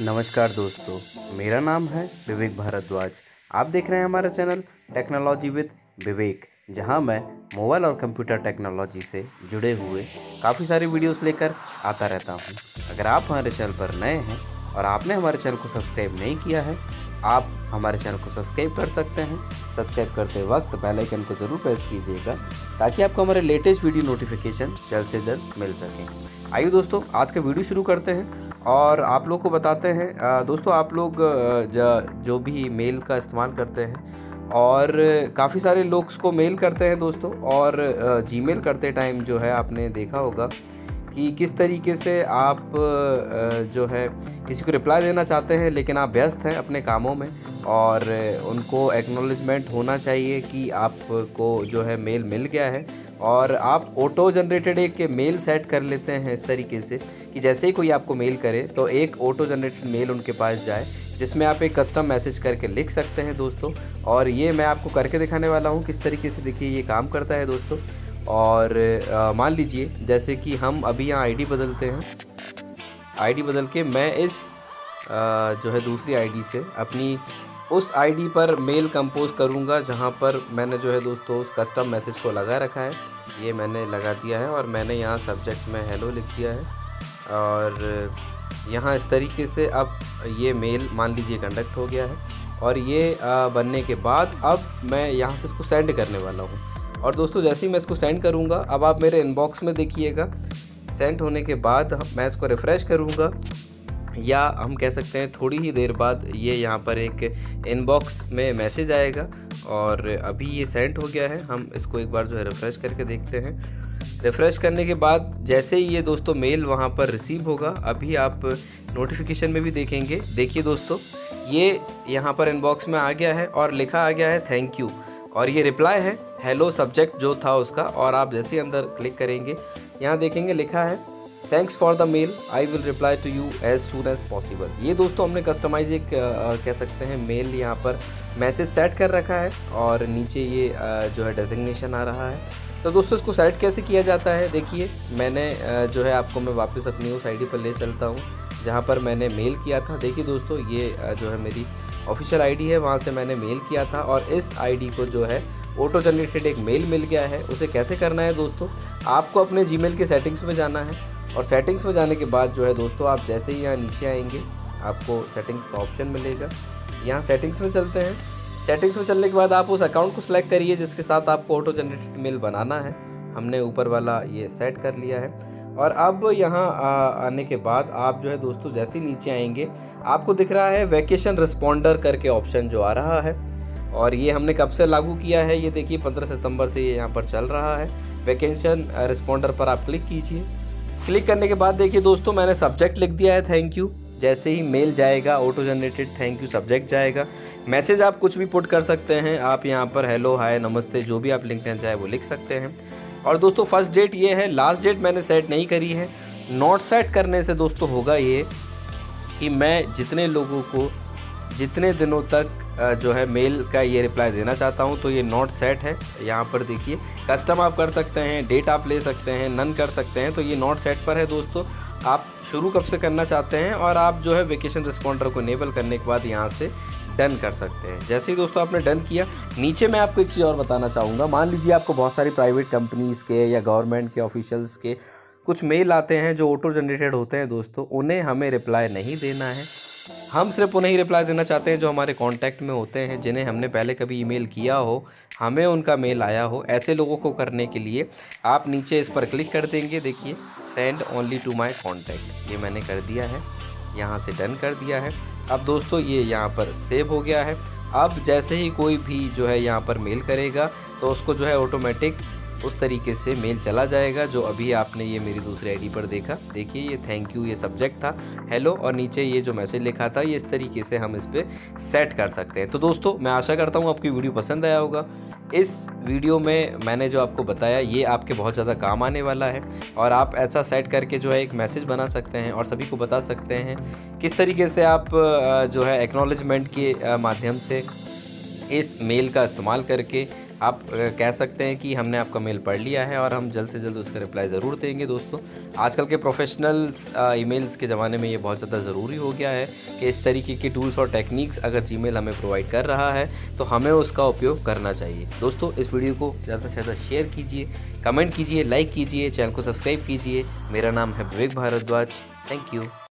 नमस्कार दोस्तों, मेरा नाम है विवेक भारद्वाज। आप देख रहे हैं हमारा चैनल टेक्नोलॉजी विद विवेक, जहाँ मैं मोबाइल और कंप्यूटर टेक्नोलॉजी से जुड़े हुए काफ़ी सारे वीडियोस लेकर आता रहता हूँ। अगर आप हमारे चैनल पर नए हैं और आपने हमारे चैनल को सब्सक्राइब नहीं किया है, आप हमारे चैनल को सब्सक्राइब कर सकते हैं। सब्सक्राइब करते वक्त बेल आइकन को ज़रूर प्रेस कीजिएगा, ताकि आपको हमारे लेटेस्ट वीडियो नोटिफिकेशन जल्द से जल्द मिल सके। आइए दोस्तों, आज का वीडियो शुरू करते हैं। और आप लोग को बताते हैं दोस्तों आप लोग जो भी मेल का इस्तेमाल करते हैं, और काफ़ी सारे लोग उसको मेल करते हैं दोस्तों, और जीमेल करते टाइम जो है आपने देखा होगा कि किस तरीके से आप जो है, किसी को रिप्लाई देना चाहते हैं, लेकिन आप व्यस्त हैं अपने कामों में और उनको एक्नॉलेजमेंट होना चाहिए कि आपको जो है मेल मिल गया है। और आप ऑटो जनरेटेड एक मेल सेट कर लेते हैं इस तरीके से कि जैसे ही कोई आपको मेल करे तो एक ऑटो जनरेटेड मेल उनके पास जाए जिसमें आप एक कस्टम मैसेज करके लिख सकते हैं दोस्तों। और ये मैं आपको करके दिखाने वाला हूँ किस तरीके से देखिए ये काम करता है दोस्तों। और मान लीजिए जैसे कि हम अभी यहाँ आईडी बदलते हैं। आईडी बदल के मैं इस आ, जो है दूसरी आईडी से अपनी उस आईडी पर मेल कंपोज करूँगा, जहाँ पर मैंने जो है दोस्तों उस कस्टम मैसेज को लगा रखा है। ये मैंने लगा दिया है और मैंने यहाँ सब्जेक्ट में हेलो लिख दिया है। और यहाँ इस तरीके से अब ये मेल मान लीजिए कंडक्ट हो गया है। और ये बनने के बाद अब मैं यहाँ से इसको सेंड करने वाला हूँ। और दोस्तों जैसे ही मैं इसको सेंड करूँगा, अब आप मेरे इनबॉक्स में देखिएगा। सेंड होने के बाद मैं इसको रिफ़्रेश करूँगा। या हम कह सकते हैं थोड़ी ही देर बाद ये यहाँ पर एक इनबॉक्स में मैसेज आएगा और अभी ये सेंड हो गया है। हम इसको एक बार जो है रिफ़्रेश करके देखते हैं। रिफ़्रेश करने के बाद जैसे ही ये दोस्तों मेल वहाँ पर रिसीव होगा, अभी आप नोटिफिकेशन में भी देखेंगे। देखिए दोस्तों, ये यहाँ पर इनबॉक्स में आ गया है और लिखा आ गया है थैंक यू और ये रिप्लाई है हेलो सब्जेक्ट जो था उसका, और आप जैसे ही अंदर क्लिक करेंगे, यहाँ देखेंगे लिखा है thanks for the mail I will reply to you as soon as possible ये दोस्तों, हमने कस्टमाइज एक कह सकते हैं मेल यहाँ पर मैसेज सेट कर रखा है और नीचे ये जो है डेजिग्नेशन आ रहा है। तो दोस्तों, इसको सेट कैसे किया जाता है? देखिए, मैंने जो है आपको मैं वापस अपनी उस आईडी पर ले चलता हूँ, जहाँ पर मैंने मेल किया था। देखिए दोस्तों, ये जो है मेरी ऑफिशियल आईडी है, वहाँ से मैंने मेल किया था और इस आईडी को जो है ऑटो जनरेटेड एक मेल मिल गया है। उसे कैसे करना है दोस्तों? आपको अपने जी के सेटिंग्स में जाना है। और सेटिंग्स में जाने के बाद जो है दोस्तों, आप जैसे ही यहाँ नीचे आएँगे, आपको सेटिंग्स का ऑप्शन मिलेगा। यहाँ सेटिंग्स में चलते हैं। सेटिंग्स में चलने के बाद आप उस अकाउंट को सिलेक्ट करिए जिसके साथ आपको ऑटो जनरेटेड मेल बनाना है। हमने ऊपर वाला ये सेट कर लिया है। और अब यहाँ आने के बाद आप जो है दोस्तों, जैसे ही नीचे आएँगे, आपको दिख रहा है वैकेशन रिस्पॉन्डर करके ऑप्शन जो आ रहा है। और ये हमने कब से लागू किया है? ये देखिए, पंद्रह सितंबर से ये यहाँ पर चल रहा है। वैकेशन रिस्पॉन्डर पर आप क्लिक कीजिए। क्लिक करने के बाद देखिए दोस्तों, मैंने सब्जेक्ट लिख दिया है थैंक यू जैसे ही मेल जाएगा auto generated thank you subject जाएगा। मैसेज आप कुछ भी पुट कर सकते हैं। आप यहाँ पर हेलो हाय नमस्ते, जो भी आप लिखना चाहे वो लिख सकते हैं। और दोस्तों फ़र्स्ट डेट ये है। लास्ट डेट मैंने सेट नहीं करी है। नॉट सेट करने से दोस्तों होगा ये कि मैं जितने लोगों को, जितने दिनों तक जो है मेल का ये रिप्लाई देना चाहता हूँ तो ये नोट सेट है। यहाँ पर देखिए कस्टम आप कर सकते हैं डेट आप ले सकते हैं नन कर सकते हैं तो ये नोट सेट पर है दोस्तों। आप शुरू कब से करना चाहते हैं और आप जो है वेकेशन रिस्पॉन्डर को इनेबल करने के बाद यहाँ से डन कर सकते हैं। जैसे ही दोस्तों आपने डन किया, नीचे मैं आपको एक चीज़ और बताना चाहूँगा। मान लीजिए आपको बहुत सारी प्राइवेट कंपनीज़ के या गवर्नमेंट के ऑफिशियल्स के कुछ मेल आते हैं जो ऑटो जनरेटेड होते हैं दोस्तों, उन्हें हमें रिप्लाई नहीं देना है। हम सिर्फ़ उन्हें ही रिप्लाई देना चाहते हैं जो हमारे कांटेक्ट में होते हैं, जिन्हें हमने पहले कभी ईमेल किया हो, हमें उनका मेल आया हो, ऐसे लोगों को करने के लिए आप नीचे इस पर क्लिक कर देंगे। देखिए send only to my contact ये मैंने कर दिया है। यहाँ से डन कर दिया है। अब दोस्तों, ये यहाँ पर सेव हो गया है। अब जैसे ही कोई भी जो है यहाँ पर मेल करेगा तो उसको जो है ऑटोमेटिक उस तरीके से मेल चला जाएगा, जो अभी आपने ये मेरी दूसरी आईडी पर देखा। देखिए, ये थैंक यू ये सब्जेक्ट था। हेलो और नीचे ये जो मैसेज लिखा था, ये इस तरीके से हम इस पर सेट कर सकते हैं। तो दोस्तों, मैं आशा करता हूँ आपकी वीडियो पसंद आया होगा। इस वीडियो में मैंने जो आपको बताया, ये आपके बहुत ज़्यादा काम आने वाला है। और आप ऐसा सेट करके जो है एक मैसेज बना सकते हैं और सभी को बता सकते हैं, किस तरीके से आप जो है एक्नॉलेजमेंट के माध्यम से इस मेल का इस्तेमाल करके आप कह सकते हैं कि हमने आपका मेल पढ़ लिया है और हम जल्द से जल्द उसका रिप्लाई ज़रूर देंगे दोस्तों। आजकल के प्रोफेशनल ईमेल्स के ज़माने में ये बहुत ज़्यादा ज़रूरी हो गया है कि इस तरीके की टूल्स और टेक्निक्स अगर जीमेल हमें प्रोवाइड कर रहा है तो हमें उसका उपयोग करना चाहिए। दोस्तों, इस वीडियो को ज़्यादा से ज़्यादा शेयर कीजिए कमेंट कीजिए लाइक कीजिए चैनल को सब्सक्राइब कीजिए। मेरा नाम है विवेक भारद्वाज। Thank you